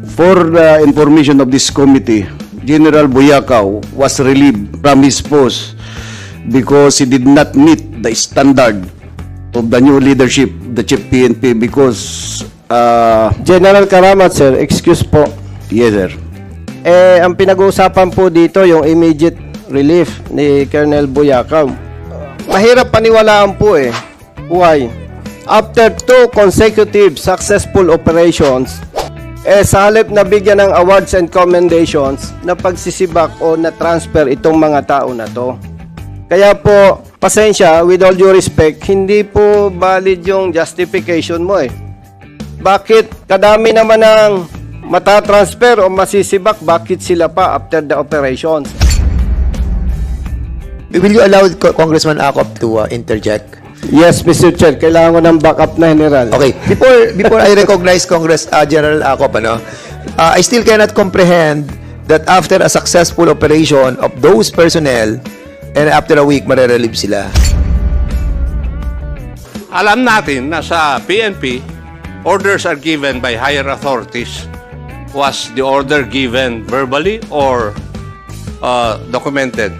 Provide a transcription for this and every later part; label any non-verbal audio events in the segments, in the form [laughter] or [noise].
For the information of this committee, General Buyakaw was relieved from his post because he did not meet the standard of the new leadership, the Chief PNP, because, uh, General Karamat, sir, excuse po. yes, sir. Eh, ang pinag-uusapan po dito yung immediate relief ni Colonel Buyakaw. Mahirap paniwalaan po eh. Why? After two consecutive successful operations, eh sa halip na bigyan ng awards and commendations na pagsisibak o na transfer itong mga tao na to. Kaya po, pasensya, with all due respect, hindi po valid yung justification mo eh. Bakit kadami naman ng matatransfer o masisibak, bakit sila pa after the operations? Will you allow Co- Congressman Acop to uh, interject? Yes, Mr. Chair, kailangan ko ng backup na general. Okay, before before I [laughs] recognize Congress uh, General Acop, ano, uh, I still cannot comprehend that after a successful operation of those personnel and after a week marerelieve sila. Alam natin na sa PNP, orders are given by higher authorities. Was the order given verbally or uh, documented?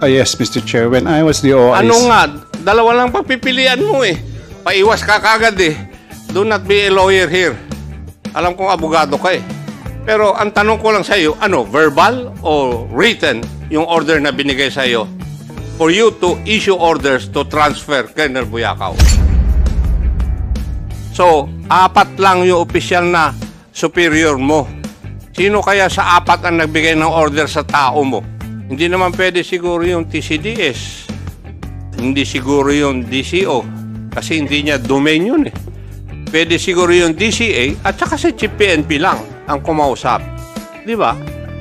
Ah, yes, Mr. Chair. When I was the OIC... Ano nga, dalawa lang pagpipilian mo eh. Paiwas ka kagad eh. Do not be a lawyer here. Alam kong abogado ka eh. Pero ang tanong ko lang sa iyo, ano, verbal o written yung order na binigay sa iyo for you to issue orders to transfer Colonel Buyakaw? So, apat lang yung opisyal na superior mo. Sino kaya sa apat ang nagbigay ng order sa tao mo? Hindi naman pwede siguro yung TCDS. Hindi siguro yung DCO. Kasi hindi niya domain yun eh. Pwede siguro yung DCA at saka si Chief PNP lang ang kumausap. Di ba?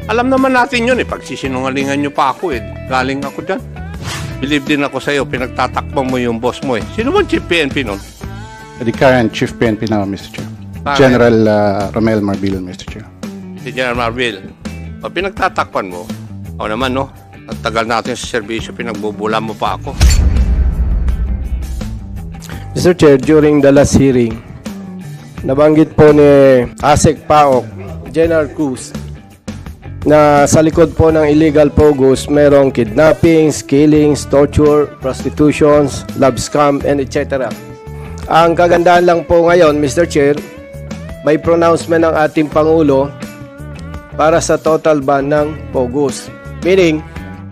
Alam naman natin yun eh. Pagsisinungalingan niyo pa ako eh. Galing ako dyan. Believe din ako sa'yo. Pinagtatakpan mo yung boss mo eh. Sino ba Chief PNP nun? The current Chief PNP now, Mr. Chair. Bakit? General uh, Romel Marbil, Mr. Chair. Si General Marvel. O pinagtatakpan mo. O naman no. Ang tagal natin sa serbisyo. Pinagbubulan mo pa ako. Mr. Chair, during the last hearing, nabanggit po ni ASEC PAOK, General Cruz, na sa likod po ng illegal pogos, merong kidnappings, killings, torture, prostitutions, love scam, and etc. Ang kagandahan lang po ngayon, Mr. Chair, may pronouncement ng ating Pangulo para sa total ban ng pogos. Meaning,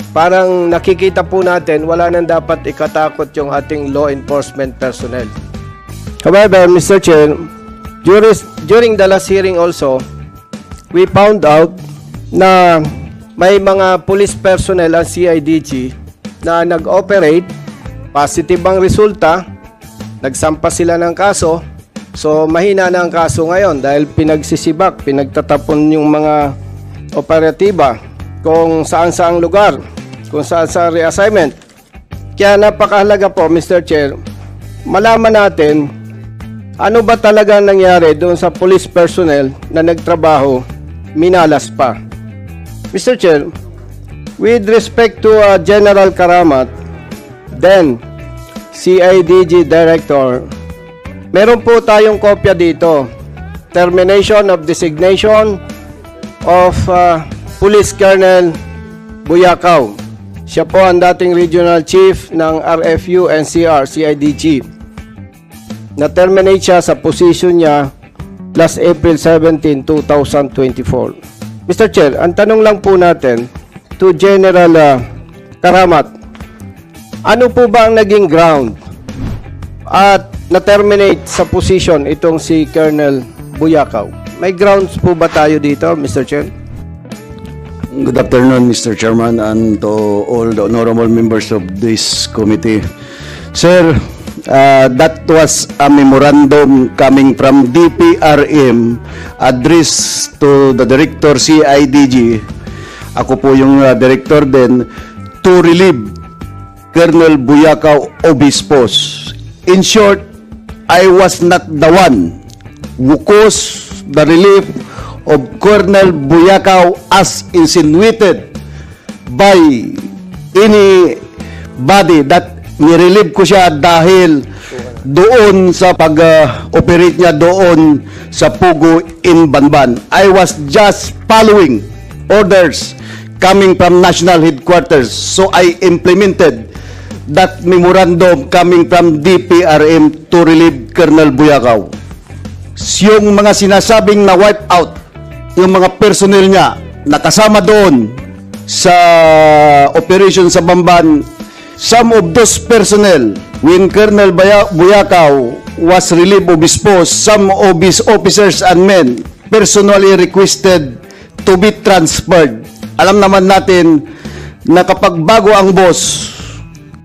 parang nakikita po natin wala nang dapat ikatakot yung ating law enforcement personnel. However, Mr. Chair, during, during the last hearing also, we found out na may mga police personnel ang CIDG na nag-operate, positive ang resulta, nagsampa sila ng kaso, so mahina na ang kaso ngayon dahil pinagsisibak, pinagtatapon yung mga operatiba kung saan saang lugar, kung saan sa reassignment. Kaya napakahalaga po, Mr. Chair, malaman natin ano ba talaga nangyari doon sa police personnel na nagtrabaho, minalas pa. Mr. Chair, with respect to uh, General Karamat, then CIDG Director, meron po tayong kopya dito. Termination of designation of uh, Police Colonel Buyakaw. Siya po ang dating Regional Chief ng RFU NCR CIDG. Na-terminate siya sa position niya last April 17, 2024. Mr. Chair, ang tanong lang po natin to General uh, Karamat, ano po ba ang naging ground at na-terminate sa position itong si Colonel Buyakaw? May grounds po ba tayo dito, Mr. Chair? Good afternoon, Mr. Chairman, and to all the honorable members of this committee. Sir, uh, that was a memorandum coming from DPRM addressed to the Director CIDG. Ako po yung uh, Director din to relieve Colonel Buyakaw post. In short, I was not the one who caused the relief of Colonel Buyakaw as insinuated by anybody that nirelieve ko siya dahil doon sa pag-operate niya doon sa Pugo in Banban. I was just following orders coming from national headquarters. So I implemented that memorandum coming from DPRM to relieve Colonel Buyakaw. Yung mga sinasabing na wipe out, yung mga personnel niya nakasama doon sa operation sa Bamban, some of those personnel, when Colonel Buyakaw was relieved of his post, some of his officers and men personally requested to be transferred. Alam naman natin na kapag bago ang boss,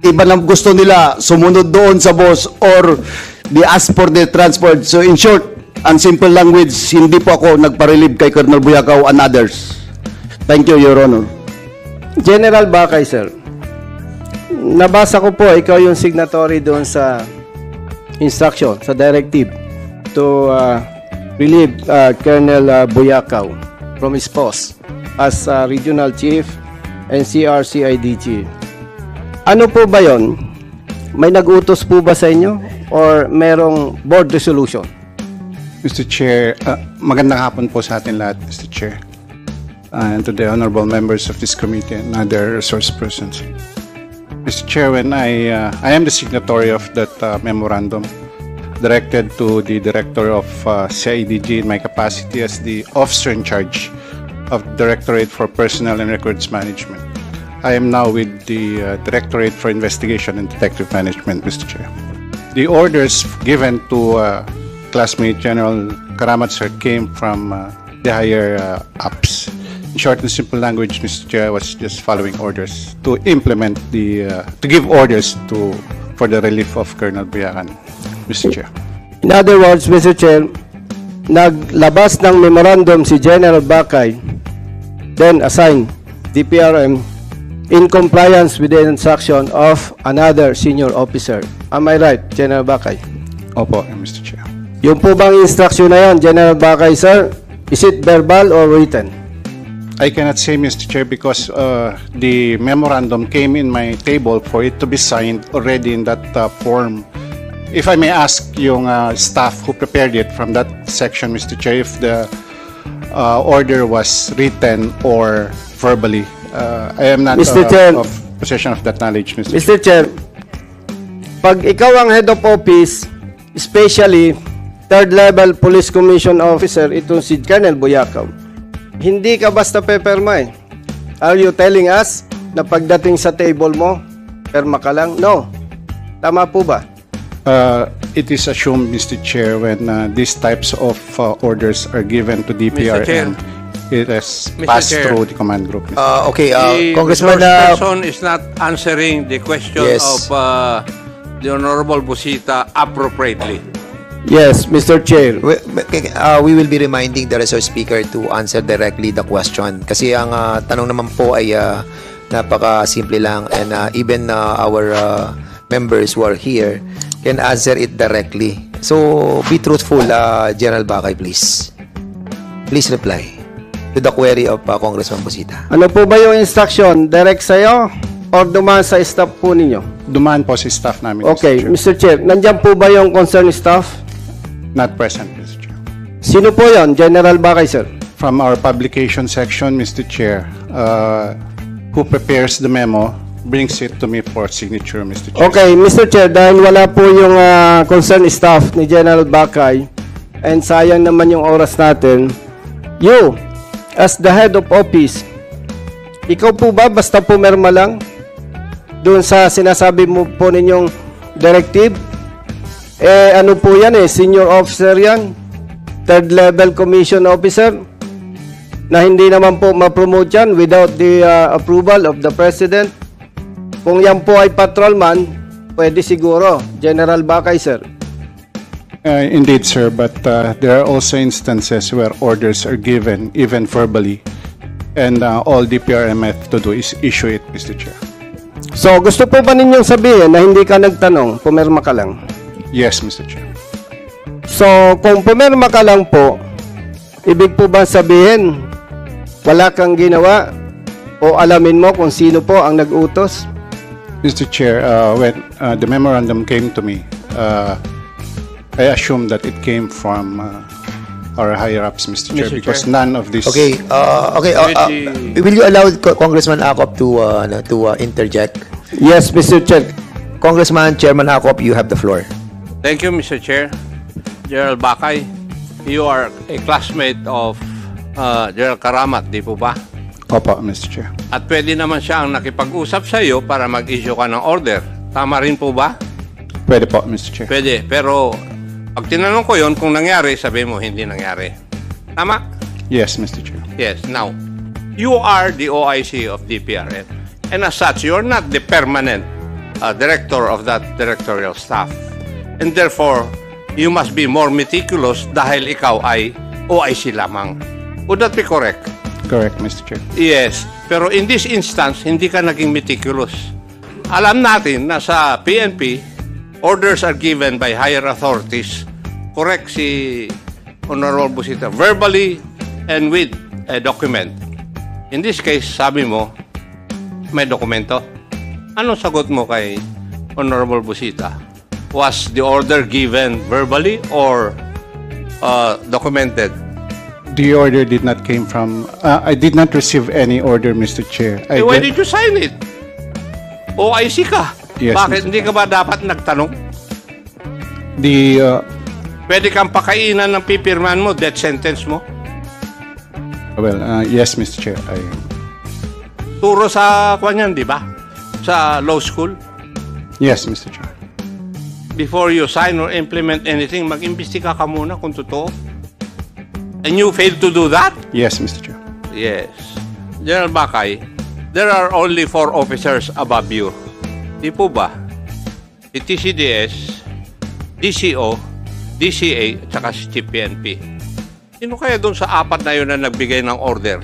iba na gusto nila sumunod doon sa boss or they ask for the transfer. So in short, and simple language, hindi po ako nagpa-relieve kay Colonel Buyakaw and others. Thank you, Your Honor. General Bakay, sir. Nabasa ko po, ikaw yung signatory doon sa instruction, sa directive to uh, relieve uh, Colonel uh, Buyakaw from his post as uh, Regional Chief and CRCIDG. Ano po ba yon? May nag-utos po ba sa inyo? Or merong board resolution? Mr. Chair, uh, magandang hapon po sa atin lahat, Mr. Chair. Uh, and to the honorable members of this committee and other resource persons. Mr. Chair, when I, uh, I am the signatory of that uh, memorandum directed to the Director of uh, CIDG in my capacity as the officer in charge of Directorate for Personnel and Records Management. I am now with the uh, Directorate for Investigation and Detective Management, Mr. Chair. The orders given to uh, classmate General Karamat sir came from uh, the higher uh, ups. In short and simple language, Mr. Chair, was just following orders to implement the, uh, to give orders to, for the relief of Colonel Buyakan, Mr. Chair. In other words, Mr. Chair, naglabas ng memorandum si General Bakay, then assigned DPRM in compliance with the instruction of another senior officer. Am I right, General Bakay? Opo, Mr. Chair. Yung po bang instruction na yan, General Bakay, sir, is it verbal or written? I cannot say, Mr. Chair, because uh, the memorandum came in my table for it to be signed already in that uh, form. If I may ask yung uh, staff who prepared it from that section, Mr. Chair, if the uh, order was written or verbally. Uh, I am not Mr. uh, Chair. of possession of that knowledge, Mr. Chair. Mr. Chair, pag ikaw ang head of office, especially third level police commission officer, itong si Colonel Buyakaw, hindi ka basta peperma eh. Are you telling us na pagdating sa table mo, perma ka lang? No. Tama po ba? Uh, it is assumed, Mr. Chair, when uh, these types of uh, orders are given to. DPRM, it is Mr. passed Chair. through the command group. Mr. Uh, okay, uh, the Congressman, resource uh, person is not answering the question Yes. of uh, the Honorable Busita appropriately. Yes, Mr. Chair. we, uh, we will be reminding the resource speaker to answer directly the question. Kasi ang uh, tanong naman po ay uh, napaka-simple lang and uh, even uh, our uh, members who are here can answer it directly. So, be truthful, uh, General Bakay, please. Please reply to the query of uh, Congressman Busita. Ano po ba yung instruction? Direct sa'yo or dumaan sa staff po ninyo? Dumaan po si staff namin, Okay, Mr. Chair. Mr. Chair, nandyan po ba yung concerned staff? Not present, Mr. Chair. Sino po yon? General Bakay, sir? From our publication section, Mr. Chair, uh, who prepares the memo brings it to me for signature, Mr. Chair. Okay, Mr. Chair, dahil wala po yung ah, concerned staff ni General Bakay and sayang naman yung oras natin, you, as the head of office, ikaw po ba basta pumirma lang doon sa sinasabi mo po ninyong directive? Eh, ano po yan eh, senior officer yan, third level commission officer, na hindi naman po ma-promote yan without the ah, approval of the President. Kung yan po ay patrolman, pwede siguro. General Bakay, sir. Uh, indeed, sir, but uh, there are also instances where orders are given, even verbally, and uh, all DPRM have to do is issue it, Mr. Chair. So, gusto po ba ninyong sabihin na hindi ka nagtanong, pumirma ka lang? Yes, Mr. Chair. So, kung pumirma ka lang po, ibig po ba sabihin, wala kang ginawa o alamin mo kung sino po ang nag-utos? Mr. Chair, uh, when uh, the memorandum came to me, uh, I assumed that it came from uh, our higher ups, Mr. Chair, Mr. because Chair. none of this. Okay, uh, okay. Uh, uh, will you allow Co- Congressman Acop to uh, ano, to uh, interject? Yes, Mr. Chair. Congressman Chairman Acop, you have the floor. Thank you, Mr. Chair. Gerald Bakay, you are a classmate of uh, Gerald Karamat, di po ba? Opo, Mr. Chair. At pwede naman siya ang nakipag-usap sa iyo para mag-issue ka ng order. Tama rin po ba? Pwede po, Mr. Chair. Pwede. Pero pag tinanong ko yon kung nangyari, sabi mo hindi nangyari. Tama? Yes, Mr. Chair. Yes. Now, you are the OIC of DPRM. And as such, you're not the permanent uh, director of that directorial staff. And therefore, you must be more meticulous dahil ikaw ay OIC lamang. Would that be correct? Correct, Mr. Chair. Yes. Pero in this instance, hindi ka naging meticulous. Alam natin na sa PNP, orders are given by higher authorities. Correct si Honorable Busita. Verbally and with a document. In this case, sabi mo, may dokumento. Anong sagot mo kay Honorable Busita? Was the order given verbally or uh, documented? The order did not came from. Uh, I did not receive any order, Mr. Chair. I Eh, why did you sign it? OIC ka. Yes, Bakit Mr. hindi ka ba dapat nagtanong? the uh, Pwede kang pakainan ng pipirman mo, death sentence mo. well, uh, yes, Mr. Chair. I Turo sa kwan yan, di ba? Sa law school. yes, Mr. Chair. Before you sign or implement anything, mag-imbestiga ka muna kung totoo. And you failed to do that? Yes, Mr. Chair. Yes. General Bakay, there are only four officers above you. Di po ba? Si TCDS, DCO, DCA, at saka si Chief PNP. Sino kaya doon sa apat na yun na nagbigay ng order?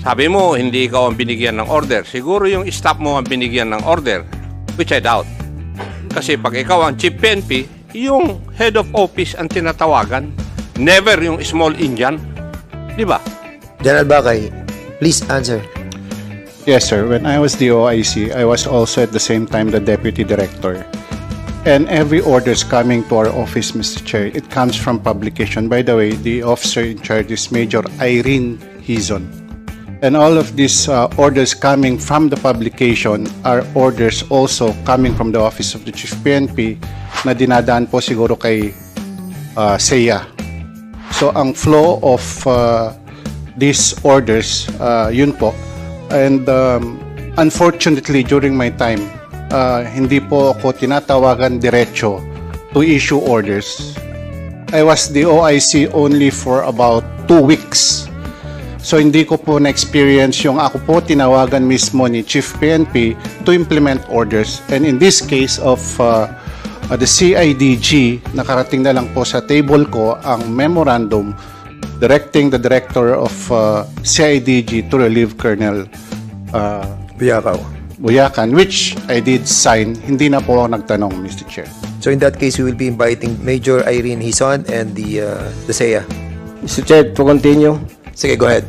Sabi mo, hindi ikaw ang binigyan ng order. Siguro yung staff mo ang binigyan ng order, which I doubt. Kasi pag ikaw ang Chief PNP, yung head of office ang tinatawagan. Never yung small Indian. Di ba? General Bakay, please answer. Yes, sir. When I was the OIC, I was also at the same time the deputy director. And every orders coming to our office, Mr. Chair, it comes from publication. By the way, the officer in charge is Major Irene Hizon. And all of these uh, orders coming from the publication are orders also coming from the office of the Chief PNP na dinadaan po siguro kay uh, SEA. So ang flow of uh, these orders, uh, yun po. And um, unfortunately, during my time, uh, hindi po ako tinatawagan diretso to issue orders. I was the OIC only for about two weeks. So hindi ko po na-experience yung ako po tinawagan mismo ni Chief PNP to implement orders. And in this case of uh, uh, the CIDG, nakarating na lang po sa table ko ang memorandum directing the director of uh, CIDG to relieve Colonel uh, Buyakaw. Buyakan, which I did sign. Hindi na po ako nagtanong, Mr. Chair. So in that case, we will be inviting Major Irene Hison and the uh, the SEA. Mr. Chair, to continue. Sige, go ahead.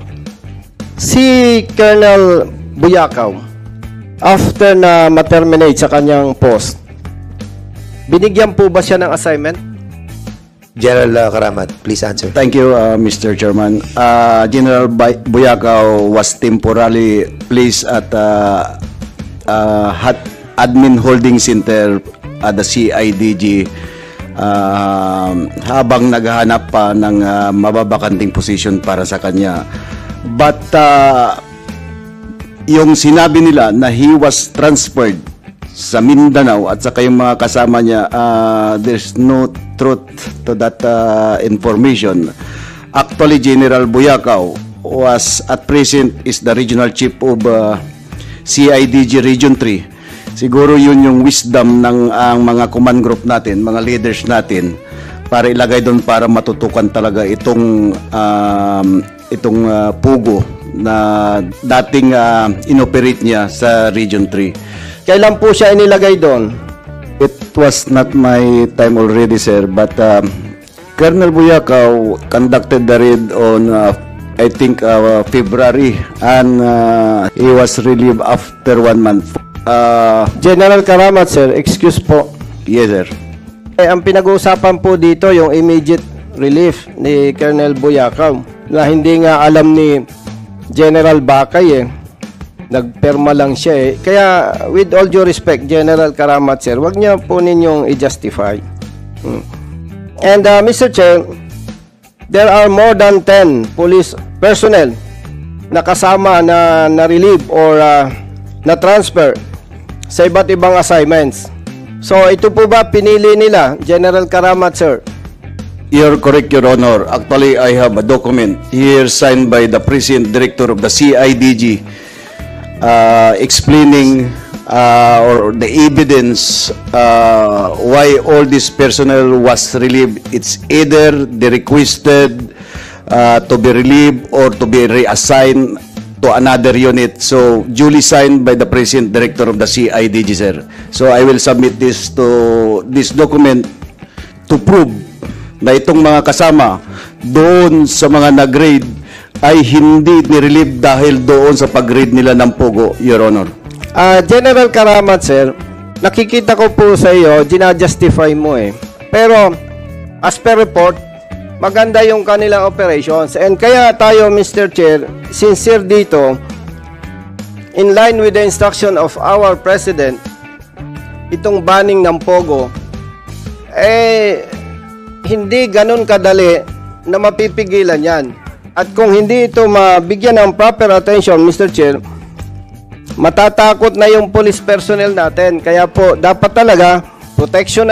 Si Colonel Buyakaw, after na ma-terminate sa kanyang post, binigyan po ba siya ng assignment? General uh, Karamat, please answer. Thank you, uh, Mr. Chairman. Uh, General Buyakaw was temporarily placed at uh, uh, Admin Holding Center at the CIDG um, habang naghahanap pa ng uh, mababakanting position para sa kanya. But uh, yung sinabi nila na he was transferred sa Mindanao at saka yung mga kasama niya, uh, there's no truth to that uh, information. Actually, General Buyakaw was at present is the regional chief of uh, CIDG Region 3. Siguro yun yung wisdom ng ang mga command group natin, mga leaders natin para ilagay doon para matutukan talaga itong um, itong uh, pugo na dating uh, inoperate niya sa Region 3. Kailan po siya inilagay doon? It was not my time already, sir, but um, Colonel Buyakaw conducted the raid on, uh, I think, uh, February, and uh, he was relieved after one month. Uh, General Karamat, sir, excuse po. yes, sir. Eh, ang pinag-uusapan po dito yung immediate relief ni Colonel Buyakaw na hindi nga alam ni General Bakay eh. Nagperma lang siya eh. Kaya with all due respect, General Karamat sir, wag niyo po ninyong i-justify. Hmm. And uh, Mr. Chair, there are more than 10 police personnel na kasama na na-relieve or uh, na-transfer sa iba't ibang assignments. So ito po ba pinili nila, General Karamat sir? You're correct, Your Honor. Actually, I have a document here signed by the President Director of the CIDG uh, explaining uh, or the evidence uh, why all this personnel was relieved. It's either they requested uh, to be relieved or to be reassigned to another unit. So, duly signed by the President Director of the CIDG, sir. So, I will submit this to this document to prove na itong mga kasama doon sa mga nag-grade ay hindi ni-relieve dahil doon sa pag-grade nila ng Pogo, Your Honor. Ah, General Karamat, sir, nakikita ko po sa iyo, ginajustify mo eh. Pero, as per report, maganda yung kanilang operations. And kaya tayo, Mr. Chair, sincere dito, in line with the instruction of our President, itong banning ng Pogo, eh, hindi ganun kadali na mapipigilan yan. At kung hindi ito mabigyan ng proper attention, Mr. Chair, matatakot na yung police personnel natin. Kaya po, dapat talaga, protection